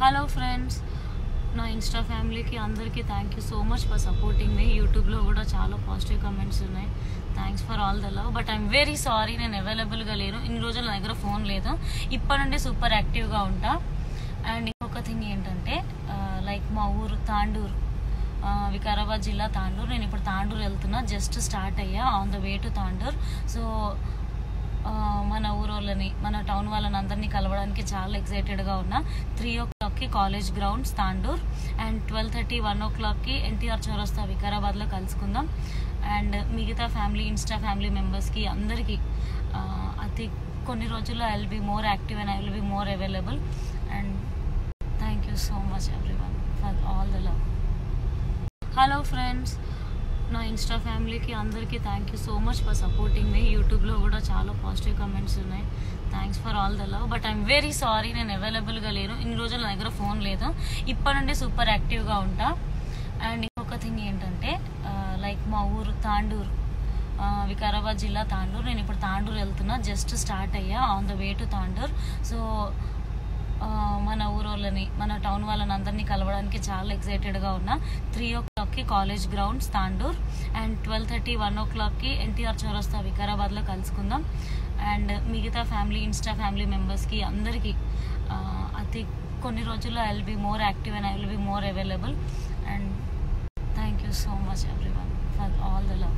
Hello friends నా Insta ఫ్యామిలీకి అందరికీ thank you so much for supporting మీ యూట్యూబ్లో కూడా చాలా పాజిటివ్ కమెంట్స్ ఉన్నాయి. Thanks for all the love but I'm very sorry నేను అవైలబుల్గా లేను. ఇన్ని రోజులు నా దగ్గర ఫోన్ లేదు. ఇప్పటి నుండి సూపర్ యాక్టివ్గా ఉంటా. అండ్ ఇంకొక థింగ్ ఏంటంటే లైక్ మా ఊరు తాండూరు వికారాబాద్ జిల్లా తాండూరు. నేను ఇప్పుడు తాండూరు వెళ్తున్నా. జస్ట్ స్టార్ట్ అయ్యా on the way to Tandur. So మన ఊరోళ్ళని మన టౌన్ వాళ్ళని అందరినీ కలవడానికి చాలా ఎక్సైటెడ్గా ఉన్నా. త్రీ ఓ క్లాక్కి college grounds Tandur. And twelve thirty one o క్లాక్కి ఎన్టీఆర్ చౌరస్తా వికారాబాద్లో కలుసుకుందాం. అండ్ మిగతా ఫ్యామిలీ ఇన్స్టా ఫ్యామిలీ మెంబర్స్కి అందరికీ అతి కొన్ని రోజుల్లో I will be more active and I will be more available. And thank you so much every for all the love. Hello friends నా ఇన్స్టా ఫ్యామిలీకి అందరికీ thank you so much for supporting మీ యూట్యూబ్లో కూడా చాలా పాజిటివ్ కమెంట్స్ ఉన్నాయి. Thanks for all the love but I'm very sorry నేను అవైలబుల్గా లేను. ఇన్ని రోజులు నా దగ్గర ఫోన్ లేదు. ఇప్పటి నుండి సూపర్ యాక్టివ్గా ఉంటా. అండ్ ఇంకొక థింగ్ ఏంటంటే లైక్ మా ఊరు తాండూరు వికారాబాద్ జిల్లా తాండూరు. నేను ఇప్పుడు తాండూరు వెళ్తున్నా. జస్ట్ స్టార్ట్ అయ్యా on the way to Tandur. So మన ఊరోళ్ళని మన టౌన్ వాళ్ళని అందరినీ కలవడానికి చాలా ఎక్సైటెడ్గా ఉన్నా. త్రీ ఓ కి college grounds Tandur and twelve thirty one o క్లాక్కి ఎన్టీఆర్ చౌరస్తా వికారాబాద్లో కలుసుకుందాం. అండ్ మిగతా ఫ్యామిలీ ఇన్స్టా ఫ్యామిలీ మెంబర్స్కి అందరికీ ఆ, అతి కొన్ని రోజుల్లో I will be more active and I will be more available. And thank you so much every for all the love.